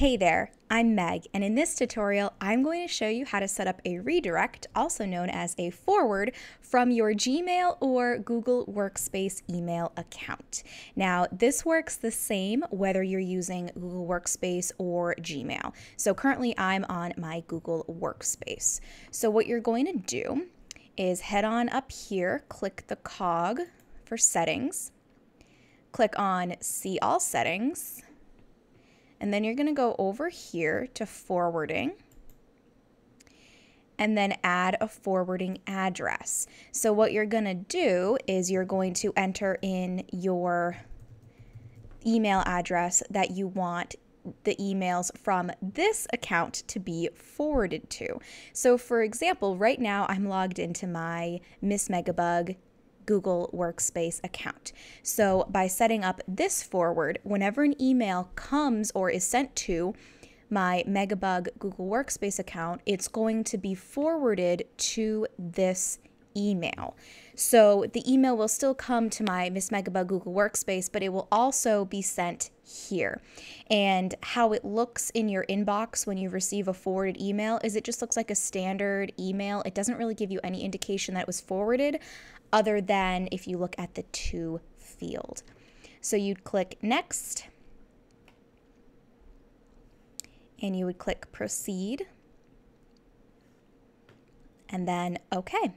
Hey there, I'm Meg, and in this tutorial, I'm going to show you how to set up a redirect, also known as a forward, from your Gmail or Google Workspace email account. Now, this works the same whether you're using Google Workspace or Gmail. So currently, I'm on my Google Workspace. So what you're going to do is head on up here, click the cog for settings, click on See All Settings, and then you're going to go over here to forwarding and then add a forwarding address. So what you're going to do is you're going to enter in your email address that you want the emails from this account to be forwarded to. So for example, right now I'm logged into my Miss Megabug Google Workspace account. So by setting up this forward, whenever an email comes or is sent to my Megabug Google Workspace account, it's going to be forwarded to this email. So the email will still come to my Miss Megabug Google Workspace, but it will also be sent here. And how it looks in your inbox when you receive a forwarded email is it just looks like a standard email. It doesn't really give you any indication that it was forwarded other than if you look at the to field. So you'd click next and you would click proceed and then okay.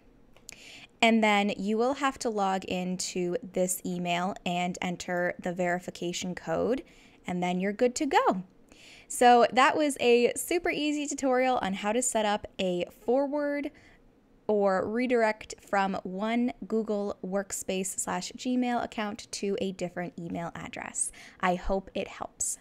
And then you will have to log into this email and enter the verification code and then you're good to go. So that was a super easy tutorial on how to set up a forward or redirect from one Google Workspace slash Gmail account to a different email address. I hope it helps.